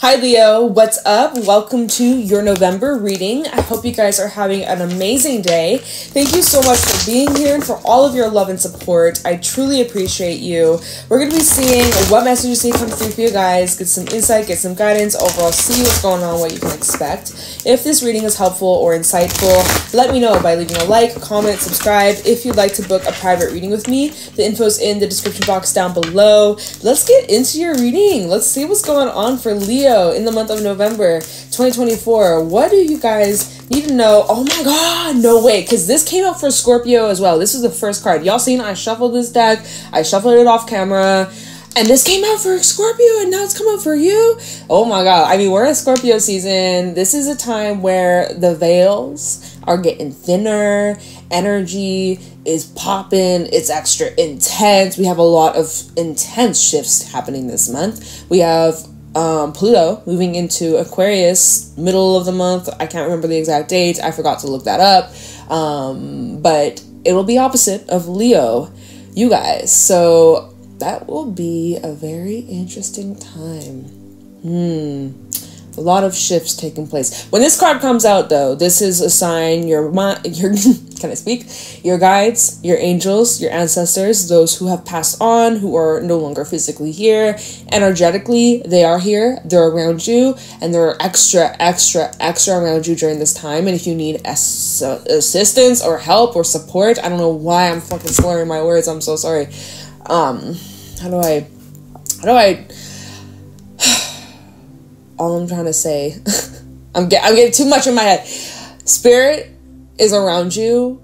Hi, Leo. What's up? Welcome to your November reading. I hope you guys are having an amazing day. Thank you so much for being here and for all of your love and support. I truly appreciate you. We're going to be seeing what messages to come through for you guys, get some insight, get some guidance, overall see what's going on, what you can expect. If this reading is helpful or insightful, let me know by leaving a like, comment, subscribe. If you'd like to book a private reading with me, the info's in the description box down below. Let's get into your reading. Let's see what's going on for Leo in the month of November 2024. What do you guys need to know? Oh my god, no way, because this came out for Scorpio as well. This is the first card. Y'all seen I shuffled this deck, I shuffled it off camera. And this came out for Scorpio, and now it's coming out for you. Oh my god! I mean, we're in Scorpio season. This is a time where the veils are getting thinner, energy is popping, it's extra intense. We have a lot of intense shifts happening this month. We have um, Pluto moving into Aquarius middle of the month. I can't remember the exact date. I forgot to look that up. Um, but it'll be opposite of Leo, you guys. So that will be a very interesting time. Hmm a lot of shifts taking place. When this card comes out, though, this is a sign your your can I speak? Your guides, your angels, your ancestors, those who have passed on, who are no longer physically here, energetically, they are here. They're around you, and they're extra, extra, extra around you during this time. And if you need ass- assistance or help or support, I don't know why I'm fucking slurring my words. I'm so sorry. Um, how do I? How do I? all I'm trying to say. I'm get, I'm getting too much in my head. Spirit is around you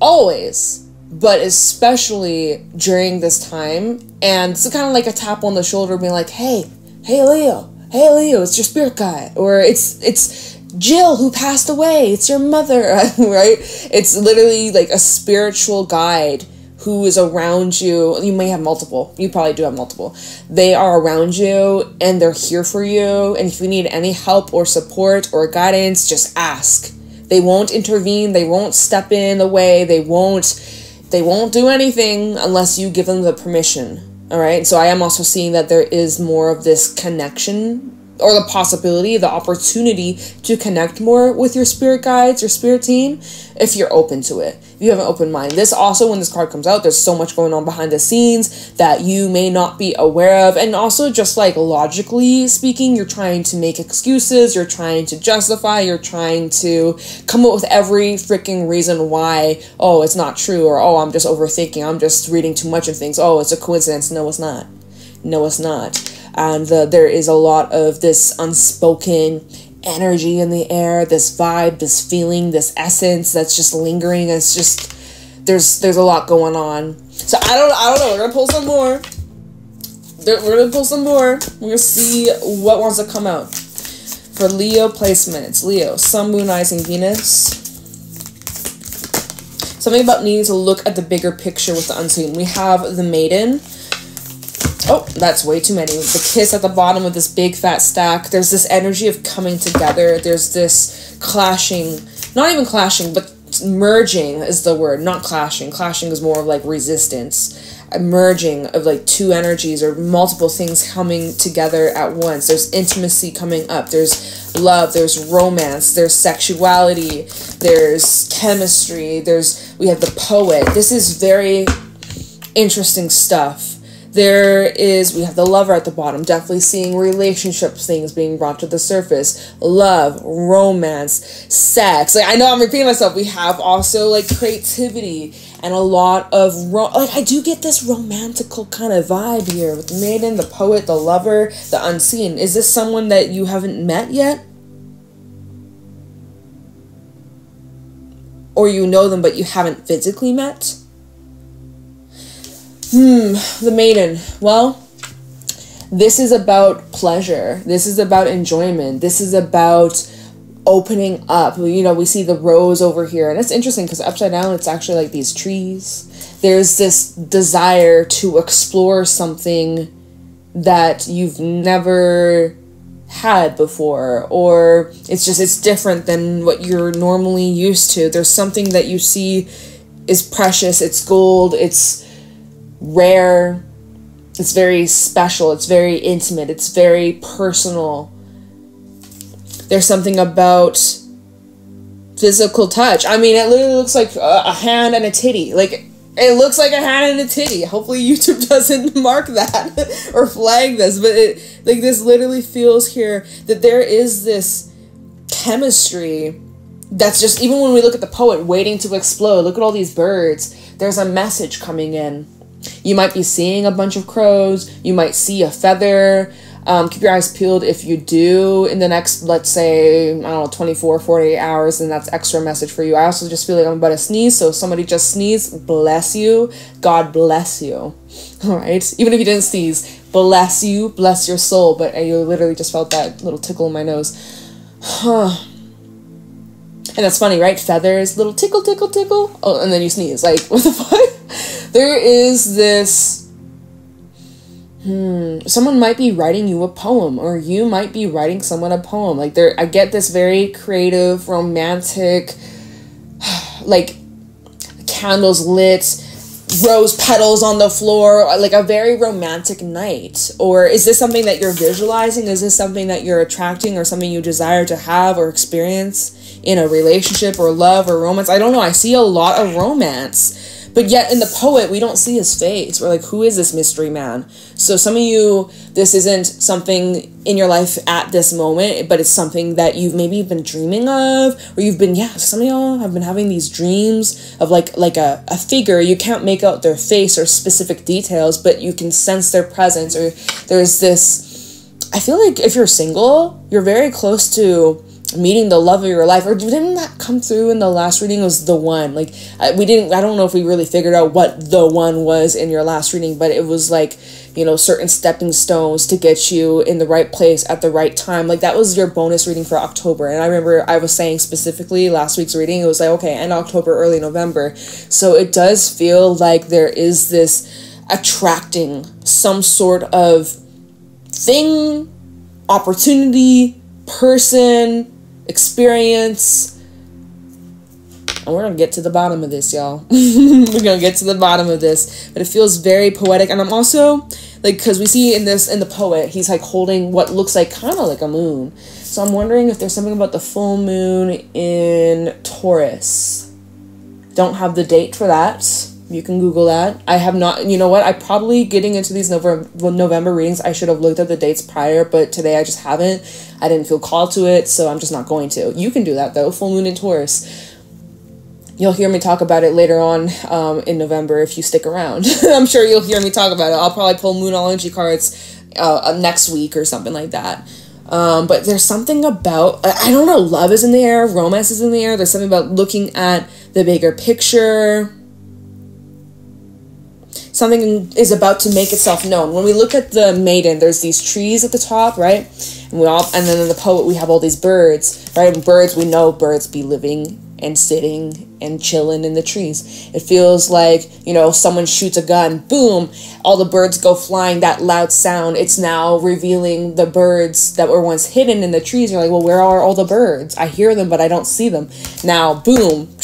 always, but especially during this time. And it's kind of like a tap on the shoulder, being like, "Hey, hey, Leo, hey, Leo, it's your spirit guide," or it's it's Jill who passed away. It's your mother, right? It's literally like a spiritual guide who is around you. You may have multiple. You probably do have multiple. They are around you and they're here for you. And if you need any help or support or guidance, just ask. They won't intervene. They won't step in the way. They won't. They won't do anything unless you give them the permission. All right. So I am also seeing that there is more of this connection or the possibility, the opportunity to connect more with your spirit guides, your spirit team, if you're open to it. You have an open mind. This also, when this card comes out, there's so much going on behind the scenes that you may not be aware of. And also, just like logically speaking, you're trying to make excuses, you're trying to justify, you're trying to come up with every freaking reason why, oh, it's not true, or oh, I'm just overthinking, I'm just reading too much of things, oh, it's a coincidence. No, it's not. No, it's not and the, there is a lot of this unspoken energy in the air this vibe this feeling this essence that's just lingering. It's just there's there's a lot going on. So i don't i don't know. We're gonna pull some more. We're gonna pull some more. We're gonna see what wants to come out. For leo placements. Leo sun moon rising venus. Something about needing to look at the bigger picture with the unseen. We have the maiden Oh, that's way too many. The kiss at the bottom of this big fat stack. There's this energy of coming together. There's this clashing, not even clashing, but merging is the word, not clashing. Clashing is more of like resistance. A merging of like two energies or multiple things coming together at once. There's intimacy coming up. There's love. There's romance. There's sexuality. There's chemistry. There's, we have the poet. This is very interesting stuff there is we have the lover at the bottom definitely seeing relationships things being brought to the surface. Love romance sex. Like i know i'm repeating myself. We have also like creativity and a lot of ro- like i do get this romantical kind of vibe here with the maiden the poet the lover the unseen. Is this someone that you haven't met yet? Or you know them but you haven't physically met Hmm, the maiden. Well, this is about pleasure. This is about enjoyment. This is about opening up. You know, we see the rose over here, and it's interesting because upside down, it's actually like these trees. There's this desire to explore something that you've never had before or it's just it's different than what you're normally used to there's something that you see is precious it's gold it's rare, it's very special, it's very intimate, it's very personal. there's something about physical touch. I mean, it literally looks like a, hand and a titty. Like it looks like a hand and a titty. Hopefully YouTube doesn't mark that or flag this, but it like this literally feels here that there is this chemistry that's just even when we look at the poet waiting to explode. Look at all these birds. There's a message coming in. You might be seeing a bunch of crows, you might see a feather, um, keep your eyes peeled if you do in the next, let's say, I don't know, 24, 48 hours, and that's extra message for you. I also just feel like I'm about to sneeze, so if somebody just sneeze, bless you. God bless you. All right? Even if you didn't sneeze, bless you, bless your soul. But you literally just felt that little tickle in my nose. Huh. And that's funny, right? Feathers, little tickle, tickle, tickle. Oh, and then you sneeze. Like, what the fuck? There is this hmm, someone might be writing you a poem, or you might be writing someone a poem. Like there, I get this very creative, romantic, like candles lit, rose petals on the floor, like a very romantic night. Or is this something that you're visualizing? Is this something that you're attracting, or something you desire to have or experience in a relationship or love or romance? I don't know. I see a lot of romance but yet in the poet, we don't see his face. We're like, who is this mystery man? So some of you, this isn't something in your life at this moment, but it's something that you've maybe been dreaming of, or you've been, yeah, some of y'all have been having these dreams of like like a, a figure. You can't make out their face or specific details, but you can sense their presence, or there's this I feel like if you're single, you're very close to meeting the love of your life or didn't that come through in the last reading was the one like we didn't i don't know if we really figured out what the one was in your last reading but it was like you know certain stepping stones to get you in the right place at the right time like that was your bonus reading for october and i remember i was saying specifically last week's reading it was like okay end october early november so it does feel like there is this attracting some sort of thing opportunity person experience. And we're gonna get to the bottom of this, y'all. we're gonna get to the bottom of this. But it feels very poetic. And I'm also like because we see in this in the poet, he's like holding what looks like kind of like a moon. So I'm wondering if there's something about the full moon in Taurus. Don't have the date for that you can Google that. I have not, you know what? I probably getting into these November November readings. I should have looked at the dates prior, but today I just haven't. I didn't feel called to it, so I'm just not going to. You can do that though. Full moon in Taurus. You'll hear me talk about it later on um, in November if you stick around. I'm sure you'll hear me talk about it. I'll probably pull Moonology cards uh, next week or something like that. Um, but there's something about I don't know. Love is in the air. Romance is in the air. There's something about looking at the bigger picture something is about to make itself known. When we look at the maiden, there's these trees at the top, right? And we all and then in the poet we have all these birds, right? Birds we know birds be living and sitting and chilling in the trees. It feels like, you know, someone shoots a gun, boom, all the birds go flying, that loud sound. It's now revealing the birds that were once hidden in the trees. You're like, well, where are all the birds? I hear them, but I don't see them. Now, boom,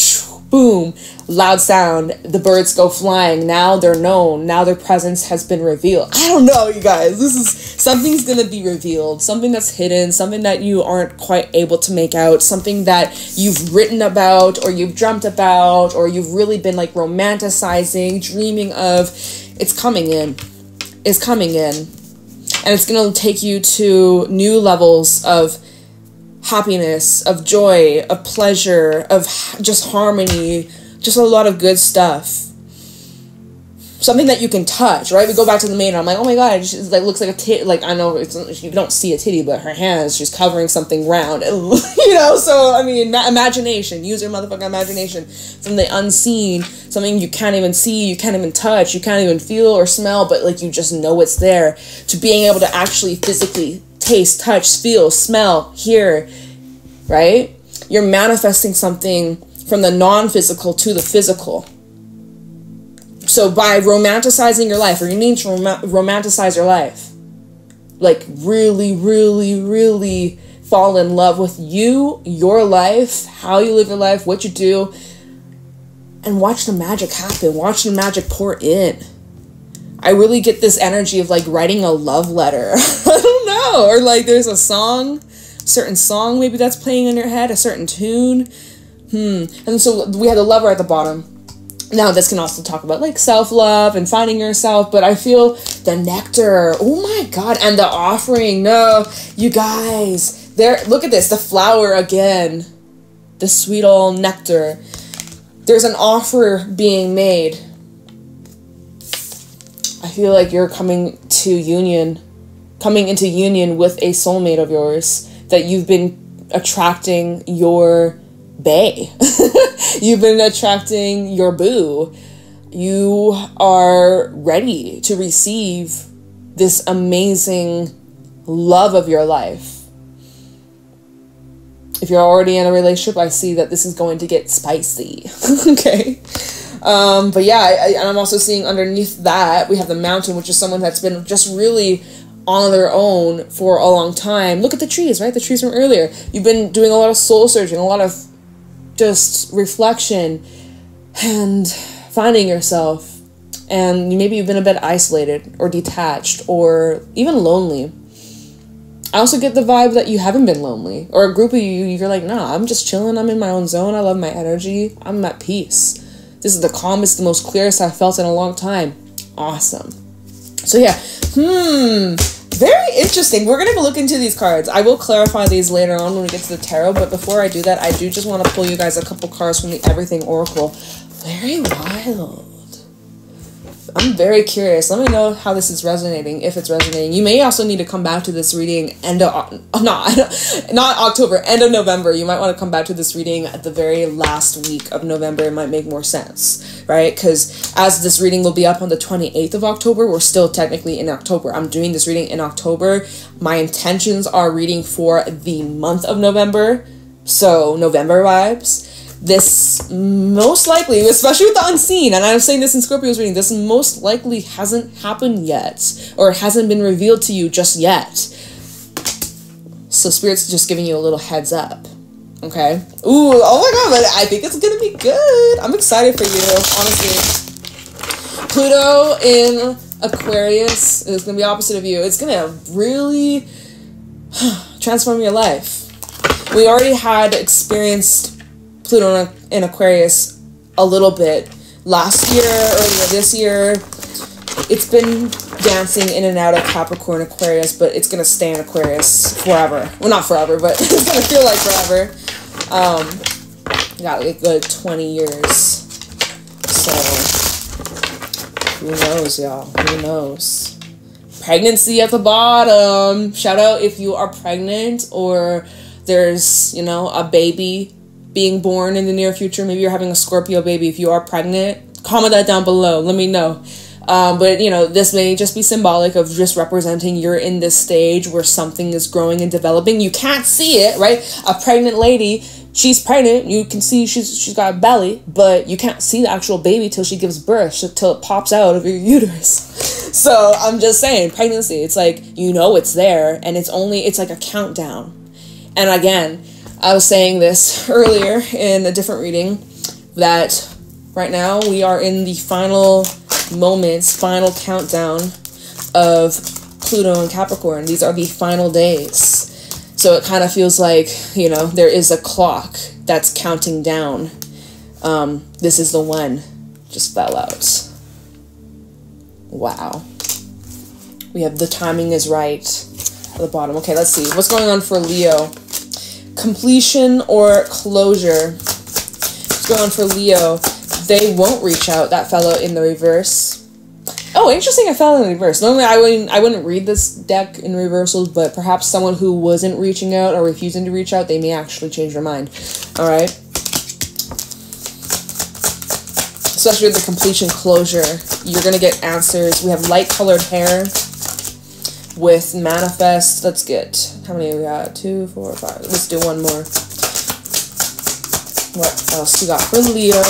boom, loud sound, the birds go flying. Now they're known. Now their presence has been revealed. I don't know, you guys. This is something's gonna be revealed. Something that's hidden, something that you aren't quite able to make out, something that you've written about or you've dreamt about or you've really been like romanticizing, dreaming of. It's coming in. It's coming in. And it's gonna take you to new levels of happiness, of joy, of pleasure, of just harmony, just a lot of good stuff. Something that you can touch, right? We go back to the main. I'm like, oh my god, she like looks like a tit. Like I know it's you don't see a titty, but her hands, she's covering something round. you know, so I mean, ma- imagination. Use your motherfucking imagination from the unseen, something you can't even see, you can't even touch, you can't even feel or smell, but like you just know it's there. To being able to actually physically taste, touch, feel, smell, hear, right? You're manifesting something from the non physical to the physical. So by romanticizing your life, or you need to rom- romanticize your life, like really, really, really fall in love with you, your life, how you live your life, what you do, and watch the magic happen. Watch the magic pour in. I really get this energy of like writing a love letter. Know. Or like there's a song certain song maybe that's playing in your head, a certain tune. Hmm. And so we have the lover at the bottom. Now this can also talk about like self-love and finding yourself, but I feel the nectar. Oh my god, and the offering. No, you guys. There look at this, the flower again. The sweet old nectar. There's an offer being made. I feel like you're coming to union, coming into union with a soulmate of yours that you've been attracting your bay. You've been attracting your boo. You are ready to receive this amazing love of your life. If you're already in a relationship, I see that this is going to get spicy. okay. Um, but yeah, I, I, I'm also seeing underneath that we have the mountain, which is someone that's been just really on their own for a long time. Look at the trees, right? The trees from earlier. You've been doing a lot of soul searching, a lot of just reflection and finding yourself. And maybe you've been a bit isolated or detached or even lonely. I also get the vibe that you haven't been lonely or a group of you, you're like, nah, I'm just chilling. I'm in my own zone. I love my energy. I'm at peace. This is the calmest, the most clearest I've felt in a long time. Awesome. So, yeah, hmm, very interesting. We're gonna look into these cards. I will clarify these later on when we get to the tarot, but before I do that, I do just want to pull you guys a couple cards from the Everything Oracle. Very wild. I'm very curious. Let me know how this is resonating, if it's resonating. You may also need to come back to this reading end of not not October, end of November. You might want to come back to this reading at the very last week of November. It might make more sense, right? Because as this reading will be up on the 28th of October, we're still technically in October. I'm doing this reading in October. My intentions are reading for the month of November, so November vibes this most likely, especially with the unseen, and I'm saying this in Scorpio's reading, this most likely hasn't happened yet, or hasn't been revealed to you just yet. So Spirit's just giving you a little heads up. Okay? Ooh, oh my god, I think it's gonna be good. I'm excited for you, honestly. Pluto in Aquarius is gonna be opposite of you. It's gonna really transform your life. We already had experienced Pluto in Aquarius a little bit last year, earlier this year. It's been dancing in and out of Capricorn Aquarius, but it's gonna stay in Aquarius forever. Well, not forever, but it's gonna feel like forever. Um, got like a good 20 years. So, who knows, y'all? Who knows? Pregnancy at the bottom. Shout out if you are pregnant or there's, you know, a baby being born in the near future. Maybe you're having a Scorpio baby. If you are pregnant, comment that down below. Let me know. Um, but you know, this may just be symbolic of just representing you're in this stage where something is growing and developing. You can't see it, right? A pregnant lady, she's pregnant. You can see she's she's got a belly, but you can't see the actual baby till she gives birth, till it pops out of your uterus. So I'm just saying, pregnancy. It's like you know it's there, and it's only it's like a countdown. And again, I was saying this earlier in a different reading that right now we are in the final moments, final countdown of Pluto and Capricorn. These are the final days. So it kind of feels like, you know, there is a clock that's counting down. Um, this is the one. Just fell out. Wow. We have the timing is right at the bottom. Okay, let's see. What's going on for Leo? Completion or closure. What's going on for Leo? They won't reach out. That fellow in the reverse. Oh, interesting. I fell in reverse. Normally, I wouldn't. I wouldn't read this deck in reversals, but perhaps someone who wasn't reaching out or refusing to reach out, they may actually change their mind. All right. Especially with the completion closure, you're gonna get answers. We have light colored hair with manifest. Let's get how many we got? Two, four, five. Let's do one more. What else you got for Leo?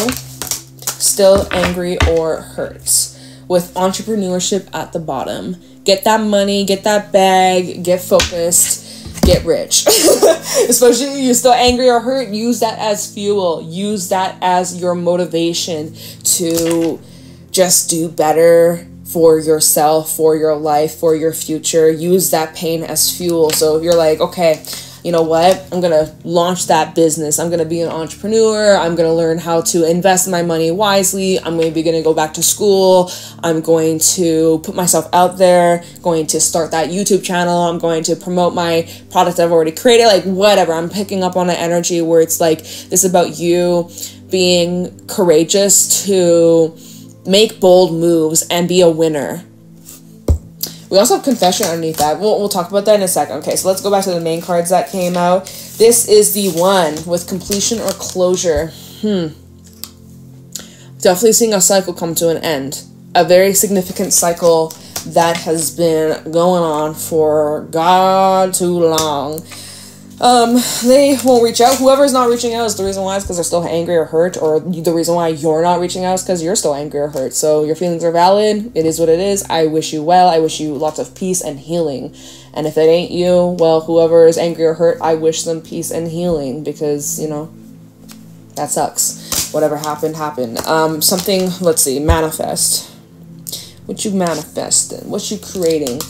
Still angry or hurts with entrepreneurship at the bottom. Get that money, get that bag, get focused, get rich. Especially if you're still angry or hurt, use that as fuel. Use that as your motivation to just do better, for yourself, for your life, for your future. Use that pain as fuel. So if you're like, okay, you know what, I'm gonna launch that business. I'm gonna be an entrepreneur. I'm gonna learn how to invest my money wisely. I'm maybe gonna go back to school. I'm going to put myself out there, going to start that YouTube channel. I'm going to promote my product I've already created, like whatever. I'm picking up on an energy where it's like this is about you being courageous to make bold moves and be a winner we also have confession underneath that. We'll, we'll talk about that in a second. Okay, so let's go back to the main cards that came out. This is the one with completion or closure. Hmm. Definitely seeing a cycle come to an end. A very significant cycle that has been going on for God too long. Um, they won't reach out. Whoever's not reaching out is the reason why is because they're still angry or hurt, or the reason why you're not reaching out is because you're still angry or hurt. So your feelings are valid. It is what it is. I wish you well. I wish you lots of peace and healing. And if it ain't you, well, whoever is angry or hurt, I wish them peace and healing because you know that sucks. Whatever happened happened. Um, something. Let's see. Manifest. What you manifesting? What you creating?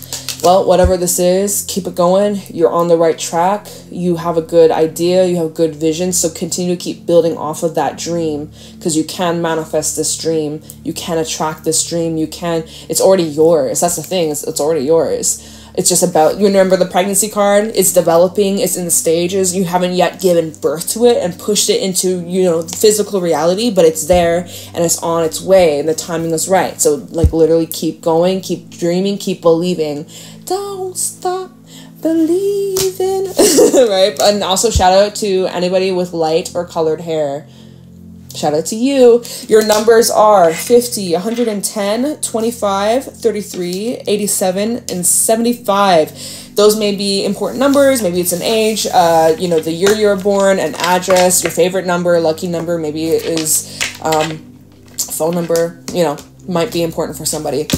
Well, whatever this is, keep it going. You're on the right track. You have a good idea, you have good vision. So continue to keep building off of that dream because you can manifest this dream. You can attract this dream. You can, it's already yours. That's the thing, it's, it's already yours. It's just about you remember the pregnancy card. It's developing. It's in the stages. You haven't yet given birth to it and pushed it into you know physical reality, but it's there and it's on its way, and the timing is right. So like literally keep going, keep dreaming, keep believing, don't stop believing. right? And also shout out to anybody with light or colored hair. Shout out to you. Your numbers are 50, 110, 25, 33, 87, and 75. Those may be important numbers. Maybe it's an age, uh, you know, the year you were born, an address, your favorite number, lucky number. Maybe it is um, phone number, you know, might be important for somebody.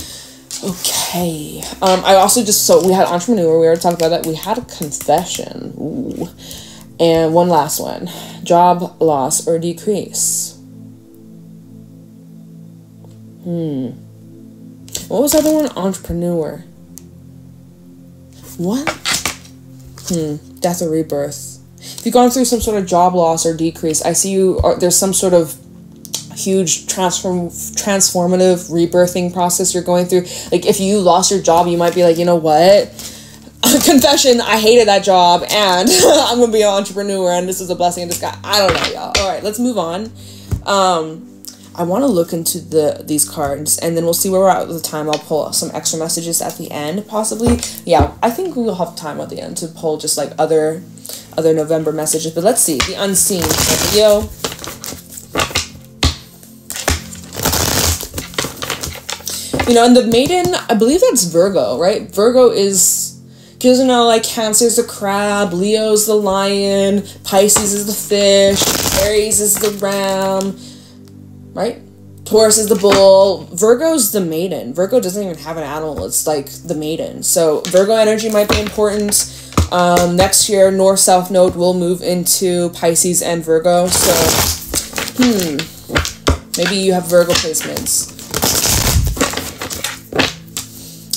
Okay. Um, I also just so we had entrepreneur. We already talked about that. We had a confession. Ooh. And one last one: job loss or decrease. Hmm. What was the other one? Entrepreneur. What? Hmm. Death or rebirth. If you've gone through some sort of job loss or decrease, I see you. Or there's some sort of huge transform transformative rebirthing process you're going through. Like if you lost your job, you might be like, you know what? Confession, I hated that job and I'm gonna be an entrepreneur and this is a blessing in disguise. I don't know, y'all. Alright, let's move on. Um I want to look into the these cards and then we'll see where we're at with the time. I'll pull some extra messages at the end, possibly. Yeah, I think we'll have time at the end to pull just like other other November messages. But let's see. The unseen. Leo, You know, and the maiden, I believe that's Virgo, right? Virgo is, because you know, like Cancer's the crab, Leo's the lion, Pisces is the fish, Aries is the ram, right? Taurus is the bull. Virgo's the maiden. Virgo doesn't even have an animal. It's like the maiden. So Virgo energy might be important. Um, next year, North South Node will move into Pisces and Virgo. So, hmm, maybe you have Virgo placements.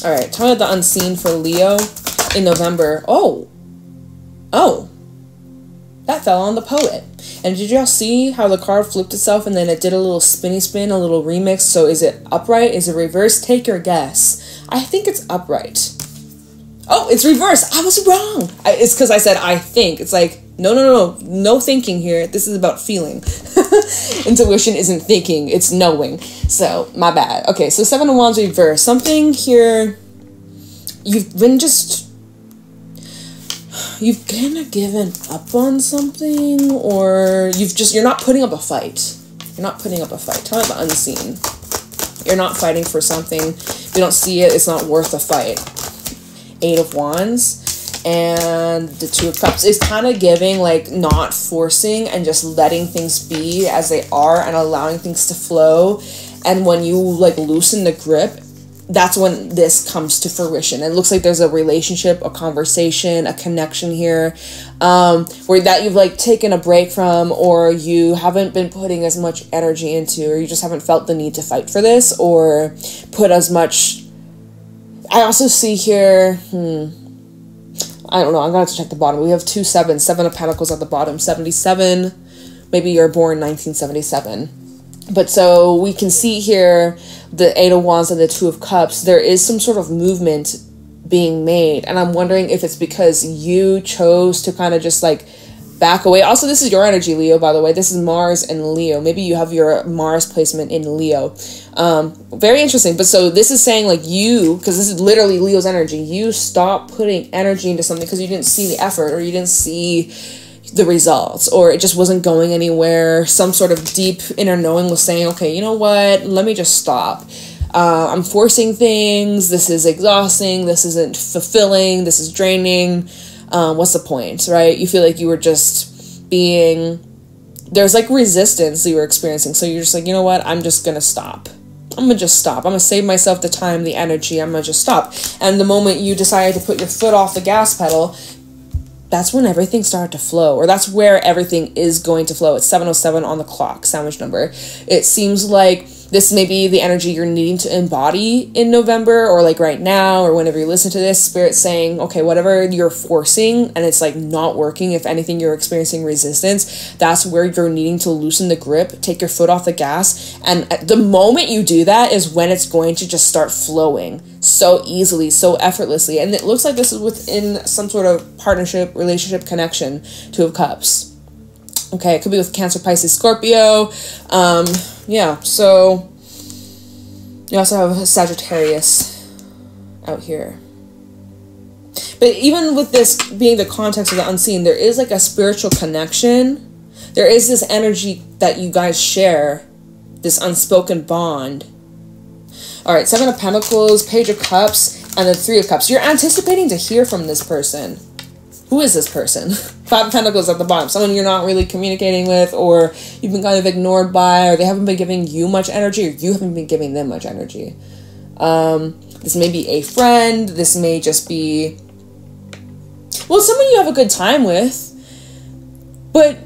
All right, talking about the unseen for Leo in November. Oh, oh, that fell on the poet. And did y'all see how the card flipped itself and then it did a little spinny spin, a little remix? So is it upright? Is it reverse? Take your guess. I think it's upright. Oh, it's reverse. I was wrong. I, it's because I said I think. It's like no, no, no, no thinking here. This is about feeling. Intuition isn't thinking, it's knowing. So, my bad. Okay, so Seven of Wands reverse. Something here, you've been just, you've kind of given up on something, or you've just, you're not putting up a fight. You're not putting up a fight. Me the unseen. You're not fighting for something. You don't see it, it's not worth a fight. Eight of Wands and the two of cups is kind of giving like not forcing and just letting things be as they are and allowing things to flow and when you like loosen the grip that's when this comes to fruition it looks like there's a relationship a conversation a connection here um, where that you've like taken a break from or you haven't been putting as much energy into or you just haven't felt the need to fight for this or put as much i also see here hmm I don't know. I'm gonna have to check the bottom. We have two sevens, seven of pentacles at the bottom, 77. Maybe you're born 1977. But so we can see here the Eight of Wands and the Two of Cups. There is some sort of movement being made. And I'm wondering if it's because you chose to kind of just like back away. Also, this is your energy, Leo, by the way. This is Mars and Leo. Maybe you have your Mars placement in Leo. Um, very interesting. But so this is saying like you, because this is literally Leo's energy, you stop putting energy into something because you didn't see the effort or you didn't see the results or it just wasn't going anywhere. Some sort of deep inner knowing was saying, okay, you know what? Let me just stop. Uh, I'm forcing things. This is exhausting. This isn't fulfilling. This is draining um, what's the point, right? You feel like you were just being there's like resistance you were experiencing, so you're just like, you know what? I'm just gonna stop. I'm gonna just stop. I'm gonna save myself the time, the energy. I'm gonna just stop. And the moment you decide to put your foot off the gas pedal, that's when everything started to flow, or that's where everything is going to flow. It's 707 on the clock, sandwich number. It seems like this may be the energy you're needing to embody in November or like right now or whenever you listen to this, spirit saying, okay, whatever you're forcing and it's like not working, if anything, you're experiencing resistance, that's where you're needing to loosen the grip, take your foot off the gas. And the moment you do that is when it's going to just start flowing so easily, so effortlessly. And it looks like this is within some sort of partnership, relationship connection, Two of Cups. Okay, it could be with Cancer, Pisces, Scorpio. Um, yeah, so you also have Sagittarius out here. But even with this being the context of the unseen, there is like a spiritual connection. There is this energy that you guys share, this unspoken bond. All right, Seven of Pentacles, Page of Cups, and the Three of Cups. You're anticipating to hear from this person who is this person? Five Pentacles at the bottom. Someone you're not really communicating with, or you've been kind of ignored by, or they haven't been giving you much energy, or you haven't been giving them much energy. Um, this may be a friend. This may just be, well, someone you have a good time with. But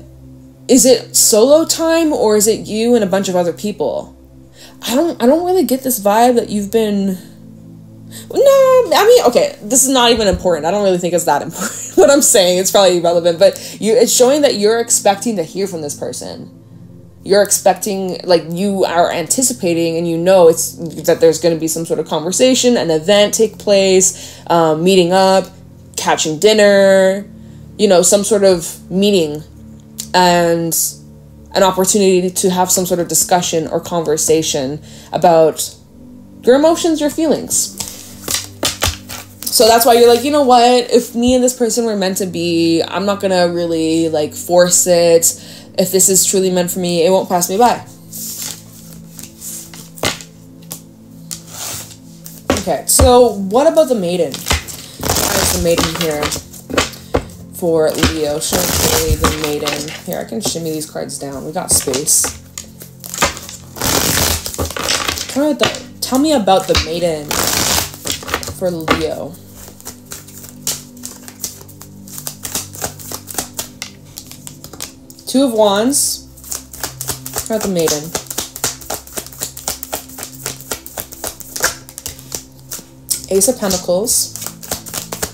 is it solo time, or is it you and a bunch of other people? I don't. I don't really get this vibe that you've been no, I mean, okay, this is not even important. I don't really think it's that important. what I'm saying, it's probably irrelevant, but you it's showing that you're expecting to hear from this person. You're expecting like you are anticipating and you know it's that there's going to be some sort of conversation, an event take place, um, meeting up, catching dinner, you know, some sort of meeting and an opportunity to have some sort of discussion or conversation about your emotions, your feelings so that's why you're like, you know what? If me and this person were meant to be, I'm not gonna really like force it. If this is truly meant for me, it won't pass me by. Okay, so what about the maiden? The maiden here for Leo? Show me the maiden. Here, I can shimmy these cards down. We got space. Tell me about the maiden for Leo. Two of Wands. Got the Maiden. Ace of Pentacles.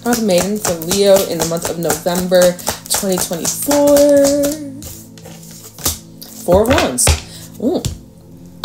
Got the Maiden for Leo in the month of November 2024. Four of Wands. Ooh.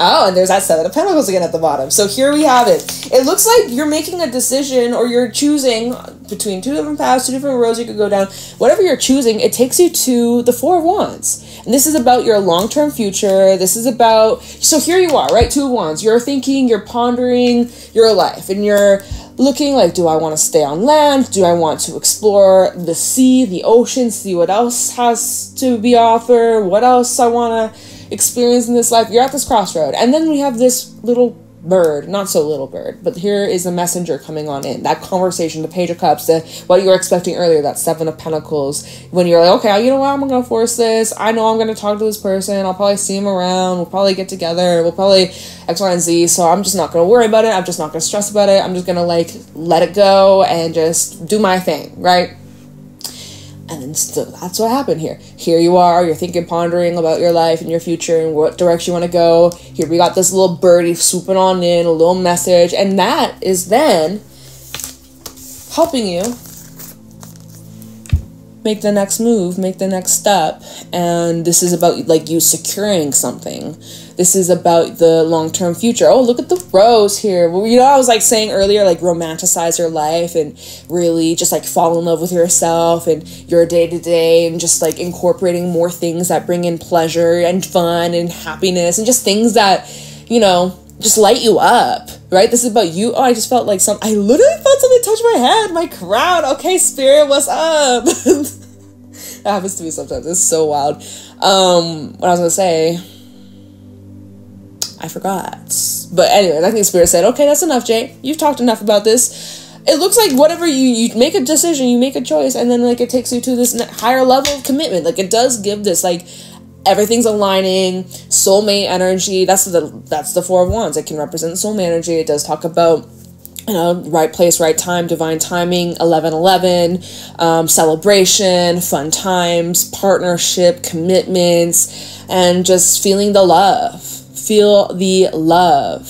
Oh, and there's that Seven of Pentacles again at the bottom. So here we have it. It looks like you're making a decision or you're choosing between two different paths, two different roads you could go down. Whatever you're choosing, it takes you to the Four of Wands. And this is about your long term future. This is about. So here you are, right? Two of Wands. You're thinking, you're pondering your life, and you're looking like do I want to stay on land? Do I want to explore the sea, the ocean, see what else has to be offered? What else I want to experience in this life? You're at this crossroad. And then we have this little bird, not so little bird, but here is a messenger coming on in. That conversation, the Page of Cups, the what you were expecting earlier, that Seven of Pentacles, when you're like, okay, you know what, I'm gonna force this. I know I'm gonna talk to this person. I'll probably see him around. We'll probably get together. We'll probably X, Y, and Z. So I'm just not gonna worry about it. I'm just not gonna stress about it. I'm just gonna like let it go and just do my thing, right? And then so that's what happened here. Here you are, you're thinking, pondering about your life and your future and what direction you want to go. Here we got this little birdie swooping on in, a little message, and that is then helping you make the next move, make the next step. And this is about like you securing something. This is about the long term future. Oh, look at the rose here. Well, you know, I was like saying earlier, like romanticize your life and really just like fall in love with yourself and your day to day and just like incorporating more things that bring in pleasure and fun and happiness and just things that, you know, just light you up, right? This is about you. Oh, I just felt like some. I literally felt something touch my head, my crown. Okay, spirit, what's up? that happens to me sometimes. It's so wild. Um, what I was gonna say, I forgot. But anyway, I think spirit said, "Okay, that's enough, Jay. You've talked enough about this." It looks like whatever you you make a decision, you make a choice, and then like it takes you to this higher level of commitment. Like it does give this like everything's aligning soulmate energy that's the that's the four of wands it can represent soulmate energy it does talk about you know right place right time divine timing 1111 um, celebration fun times partnership commitments and just feeling the love feel the love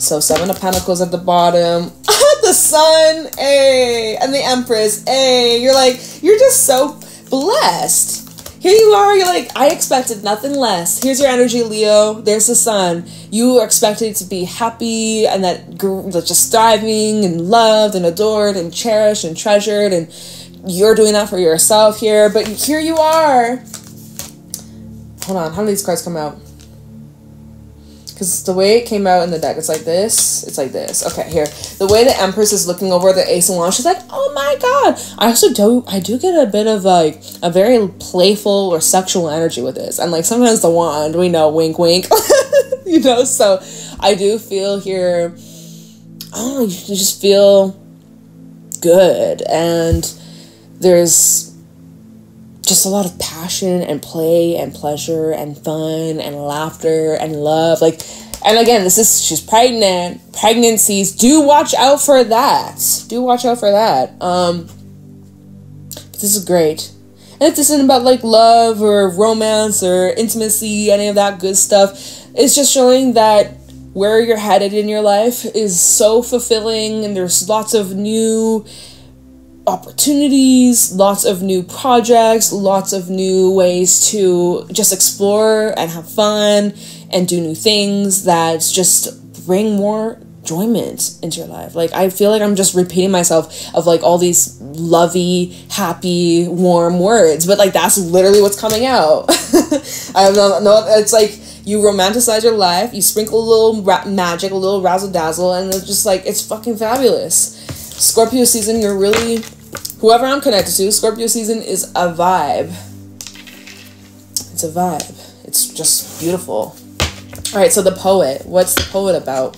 so seven of pentacles at the bottom the sun a and the empress a you're like you're just so blessed. Here you are, you're like, I expected nothing less. Here's your energy, Leo. There's the sun. You are expected to be happy and that just thriving and loved and adored and cherished and treasured, and you're doing that for yourself here. But here you are. Hold on, how do these cards come out? because the way it came out in the deck, it's like this. It's like this. Okay, here. The way the Empress is looking over the Ace of Wands, she's like, "Oh my god!" I also do. I do get a bit of like a very playful or sexual energy with this, and like sometimes the wand, we know, wink, wink, you know. So I do feel here. Oh, you just feel good, and there's just a lot of passion and play and pleasure and fun and laughter and love. Like, and again, this is she's pregnant. Pregnancies, do watch out for that. Do watch out for that. Um, this is great. And this isn't about like love or romance or intimacy, any of that good stuff. It's just showing that where you're headed in your life is so fulfilling and there's lots of new opportunities, lots of new projects, lots of new ways to just explore and have fun and do new things that just bring more enjoyment into your life. Like I feel like I'm just repeating myself of like all these lovey, happy, warm words, but like that's literally what's coming out. I no, no it's like you romanticize your life, you sprinkle a little ra- magic, a little razzle dazzle, and it's just like it's fucking fabulous. Scorpio season, you're really whoever I'm connected to, Scorpio season is a vibe. It's a vibe. It's just beautiful. All right, so the poet. What's the poet about?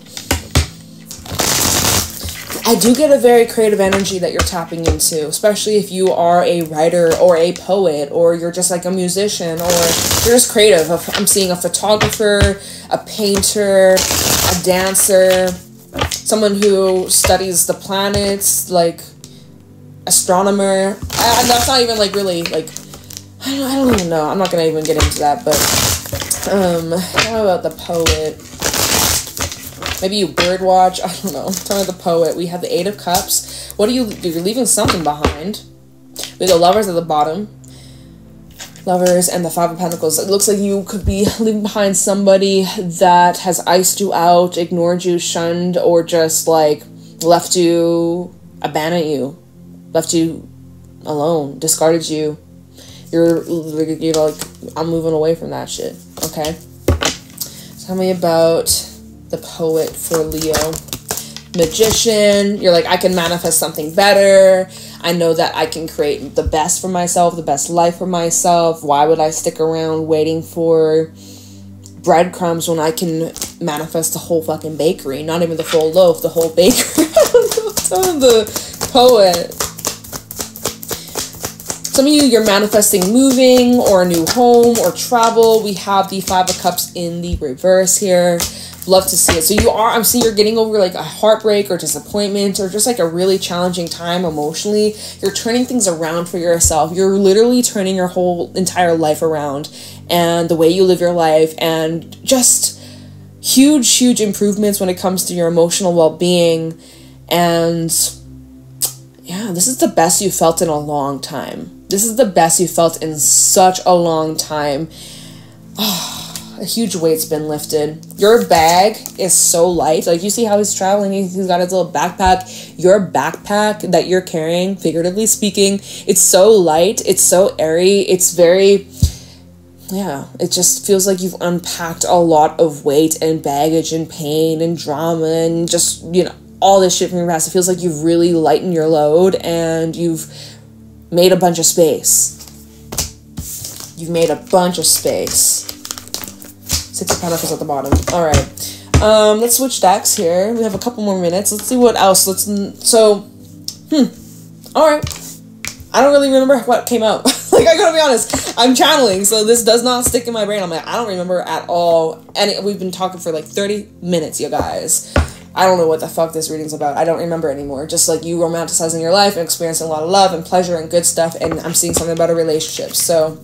I do get a very creative energy that you're tapping into, especially if you are a writer or a poet or you're just like a musician or you're just creative. I'm seeing a photographer, a painter, a dancer, someone who studies the planets, like astronomer. I, that's not even like really like I don't, I don't even know. I'm not gonna even get into that, but um, how about the poet? Maybe you bird watch. I don't know. Tell me the poet. We have the Eight of Cups. What are you? You're leaving something behind. We have the Lovers at the bottom. Lovers and the Five of Pentacles. It looks like you could be leaving behind somebody that has iced you out, ignored you, shunned, or just like left you, abandoned you left you alone, discarded you. You're, you know, like, I'm moving away from that shit. Okay? Tell me about the poet for Leo. Magician. You're like, I can manifest something better. I know that I can create the best for myself, the best life for myself. Why would I stick around waiting for breadcrumbs when I can manifest the whole fucking bakery? Not even the full loaf, the whole bakery. The poet. Some of you, you're manifesting moving or a new home or travel. We have the Five of Cups in the reverse here. Love to see it. So you are, I'm seeing you're getting over like a heartbreak or disappointment or just like a really challenging time emotionally. You're turning things around for yourself. You're literally turning your whole entire life around and the way you live your life and just huge, huge improvements when it comes to your emotional well being and yeah, this is the best you felt in a long time. This is the best you felt in such a long time. Oh, a huge weight's been lifted. Your bag is so light. Like you see how he's traveling, he's got his little backpack. Your backpack that you're carrying, figuratively speaking, it's so light, it's so airy, it's very yeah, it just feels like you've unpacked a lot of weight and baggage and pain and drama and just, you know, all this shit from your past. It feels like you've really lightened your load and you've made a bunch of space. You've made a bunch of space. Six of Pentacles at the bottom. All right. Um, let's switch decks here. We have a couple more minutes. Let's see what else. Let's so. Hmm. All right. I don't really remember what came out. like I gotta be honest, I'm channeling, so this does not stick in my brain. I'm like, I don't remember at all. And we've been talking for like 30 minutes, you guys. I don't know what the fuck this reading's about. I don't remember anymore. Just like you romanticizing your life and experiencing a lot of love and pleasure and good stuff, and I'm seeing something about a relationship. So,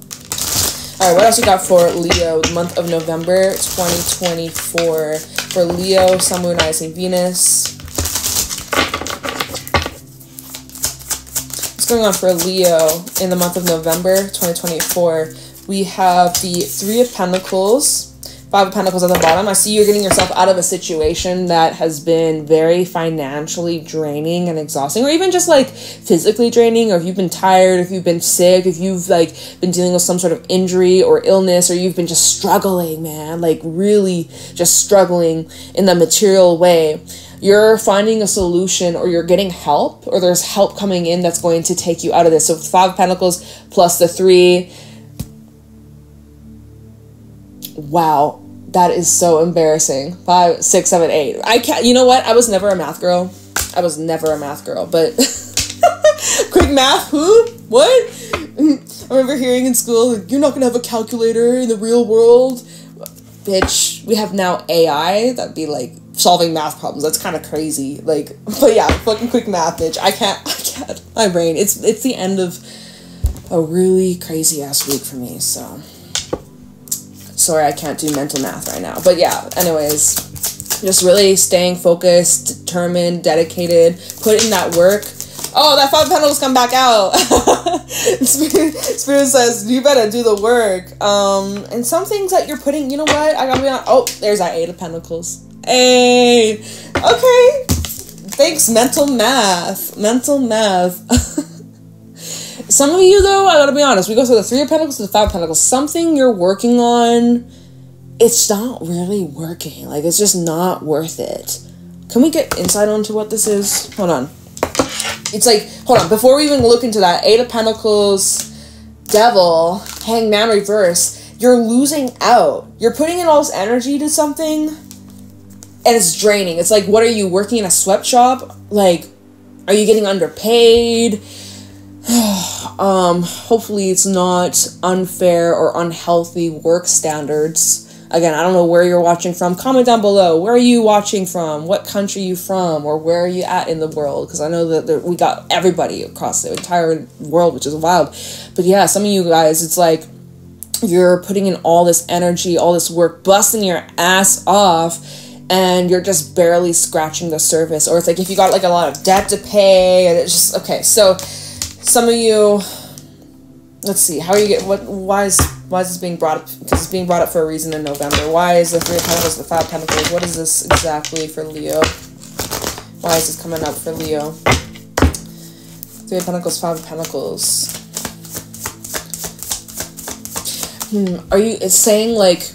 all right, what else we got for Leo? Month of November 2024 for Leo, Sun, Moon, Rising, Venus. What's going on for Leo in the month of November 2024? We have the Three of Pentacles Five of Pentacles at the bottom. I see you're getting yourself out of a situation that has been very financially draining and exhausting, or even just like physically draining, or if you've been tired, if you've been sick, if you've like been dealing with some sort of injury or illness, or you've been just struggling, man, like really just struggling in the material way you're finding a solution or you're getting help or there's help coming in that's going to take you out of this. So five of pentacles plus the three wow, that is so embarrassing. Five, six, seven, eight. I can't. You know what? I was never a math girl. I was never a math girl. But quick math. Who? What? I remember hearing in school, "You're not gonna have a calculator in the real world." Bitch, we have now AI that'd be like solving math problems. That's kind of crazy. Like, but yeah, fucking quick math, bitch. I can't. I can't. My brain. It's it's the end of a really crazy ass week for me. So sorry, I can't do mental math right now. But yeah, anyways, just really staying focused, determined, dedicated, put in that work. Oh, that five pentacles come back out. Spirit, Spirit says you better do the work. Um, and some things that you're putting, you know what? I gotta be on. Oh, there's that eight of pentacles. Hey, okay. Thanks, mental math. Mental math. Some of you, though, I gotta be honest, we go through the Three of Pentacles to the Five of Pentacles. Something you're working on, it's not really working. Like, it's just not worth it. Can we get insight onto what this is? Hold on. It's like, hold on, before we even look into that, Eight of Pentacles, Devil, Hangman Reverse, you're losing out. You're putting in all this energy to something, and it's draining. It's like, what are you working in a sweatshop? Like, are you getting underpaid? um, hopefully it's not unfair or unhealthy work standards. Again, I don't know where you're watching from. Comment down below. Where are you watching from? What country you from? Or where are you at in the world? Because I know that there, we got everybody across the entire world, which is wild. But yeah, some of you guys, it's like you're putting in all this energy, all this work, busting your ass off, and you're just barely scratching the surface. Or it's like if you got like a lot of debt to pay, and it's just okay. So some of you let's see how are you get what why is why is this being brought up? Because it's being brought up for a reason in november. Why is the three of pentacles the five of pentacles what is this exactly for leo? Why is this coming up for leo? Three of pentacles five of pentacles. Hmm are you it's saying like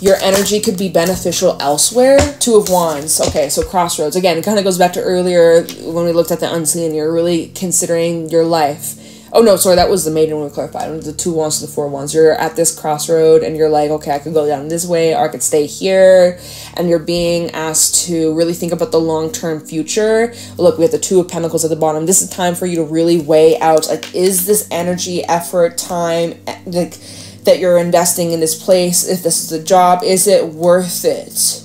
your energy could be beneficial elsewhere. Two of Wands. Okay, so crossroads. Again, it kind of goes back to earlier when we looked at the unseen. You're really considering your life. Oh no, sorry, that was the maiden one clarified. The two wands to the four wands. You're at this crossroad and you're like, okay, I could go down this way or I could stay here. And you're being asked to really think about the long term future. Look, we have the two of pentacles at the bottom. This is time for you to really weigh out like, is this energy, effort, time, eh, like that you're investing in this place, if this is a job, is it worth it?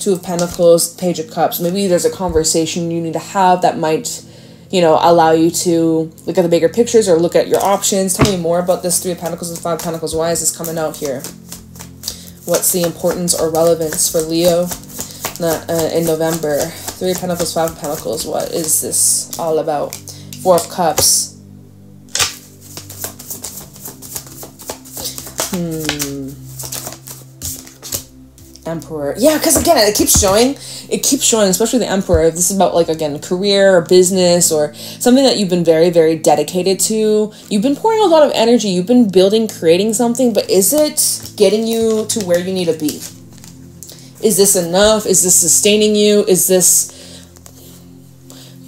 Two of Pentacles, Page of Cups. Maybe there's a conversation you need to have that might, you know, allow you to look at the bigger pictures or look at your options. Tell me more about this Three of Pentacles and Five of Pentacles. Why is this coming out here? What's the importance or relevance for Leo uh, in November? Three of Pentacles, Five of Pentacles. What is this all about? Four of Cups. Hmm. Emperor. Yeah, because again, it keeps showing. It keeps showing, especially the Emperor. If this is about like again career or business or something that you've been very, very dedicated to. You've been pouring a lot of energy. You've been building, creating something, but is it getting you to where you need to be? Is this enough? Is this sustaining you? Is this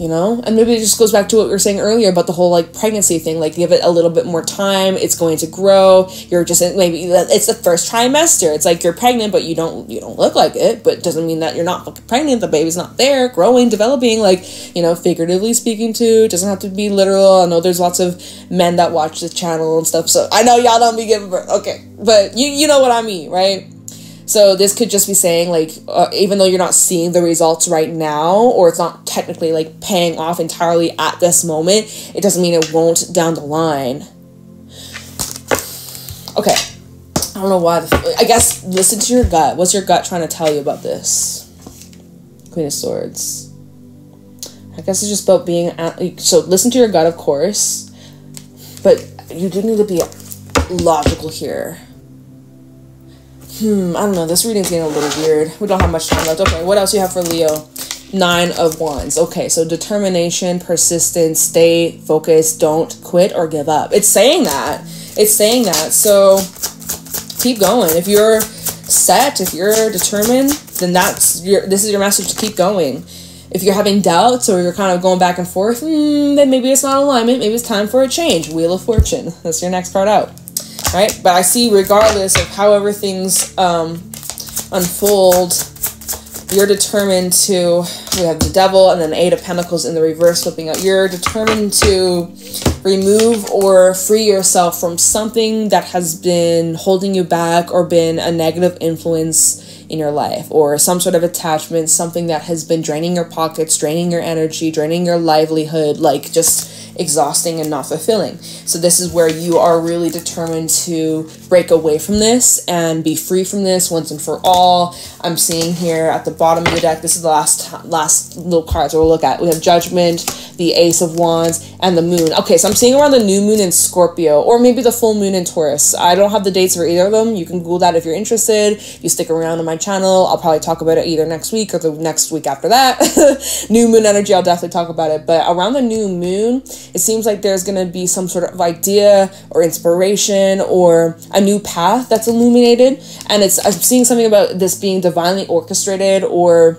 you know? And maybe it just goes back to what we were saying earlier about the whole like pregnancy thing. Like give it a little bit more time. It's going to grow. You're just maybe it's the first trimester. It's like you're pregnant but you don't you don't look like it. But it doesn't mean that you're not pregnant. The baby's not there. Growing developing like you know figuratively speaking to it doesn't have to be literal. I know there's lots of men that watch the channel and stuff so i know y'all don't be giving birth. Okay. But you you know what i mean right so this could just be saying like uh, even though you're not seeing the results right now or it's not technically like paying off entirely at this moment, it doesn't mean it won't down the line. Okay. I don't know why. The, I guess listen to your gut. What's your gut trying to tell you about this? Queen of Swords. I guess it's just about being at, so listen to your gut, of course, but you do need to be logical here. Hmm, I don't know. This reading's getting a little weird. We don't have much time left. Okay, what else you have for Leo? Nine of Wands. Okay, so determination, persistence, stay focused, don't quit or give up. It's saying that. It's saying that. So keep going. If you're set, if you're determined, then that's your. This is your message to keep going. If you're having doubts or you're kind of going back and forth, hmm, then maybe it's not alignment. Maybe it's time for a change. Wheel of Fortune. That's your next part out right? But I see, regardless of however things um, unfold, you're determined to. We have the Devil and then Eight of Pentacles in the reverse flipping out. You're determined to remove or free yourself from something that has been holding you back or been a negative influence in your life or some sort of attachment, something that has been draining your pockets, draining your energy, draining your livelihood, like just exhausting and not fulfilling. So, this is where you are really determined to break away from this and be free from this once and for all. I'm seeing here at the bottom of the deck, this is the last last little cards we'll look at. We have Judgment, the Ace of Wands, and the Moon. Okay, so I'm seeing around the new moon in Scorpio, or maybe the full moon in Taurus. I don't have the dates for either of them. You can Google that if you're interested. You stick around on my channel, I'll probably talk about it either next week or the next week after that. new moon energy, I'll definitely talk about it. But around the new moon, it seems like there's going to be some sort of idea or inspiration or a new path that's illuminated. And it's I'm seeing something about this being divinely orchestrated or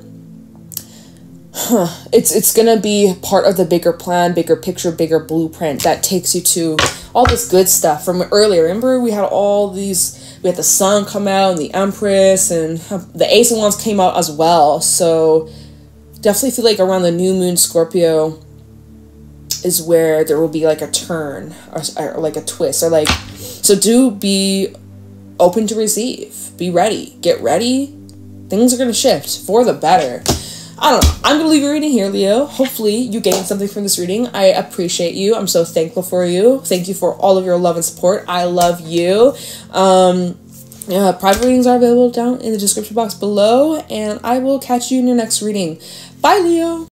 huh, it's it's gonna be part of the bigger plan, bigger picture, bigger blueprint that takes you to all this good stuff from earlier. Remember, we had all these. We had the sun come out and the Empress and the Ace of Wands came out as well. So definitely feel like around the new moon Scorpio is where there will be like a turn or, or like a twist or like so do be open to receive. Be ready. Get ready. Things are going to shift for the better. I don't know. I'm going to leave your reading here, Leo. Hopefully, you gained something from this reading. I appreciate you. I'm so thankful for you. Thank you for all of your love and support. I love you. Um, yeah, private readings are available down in the description box below, and I will catch you in your next reading. Bye, Leo.